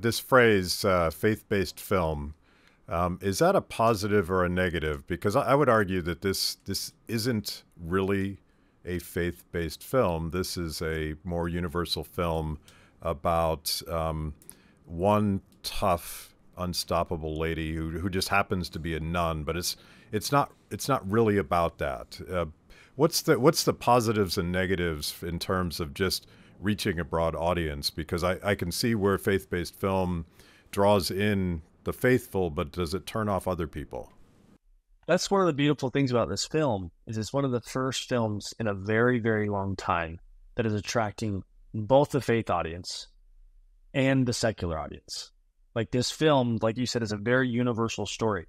This phrase, uh, faith based film, um, is that a positive or a negative? Because I, I would argue that this this isn't really a faith based film. This is a more universal film about um, one tough, unstoppable lady who who just happens to be a nun, but it's it's not it's not really about that. Uh, what's the what's the positives and negatives in terms of just reaching a broad audience? Because I, I can see where faith based film draws in the faithful, but does it turn off other people? That's one of the beautiful things about this film is it's one of the first films in a very, very long time that is attracting both the faith audience and the secular audience. Like this film, like you said, is a very universal story.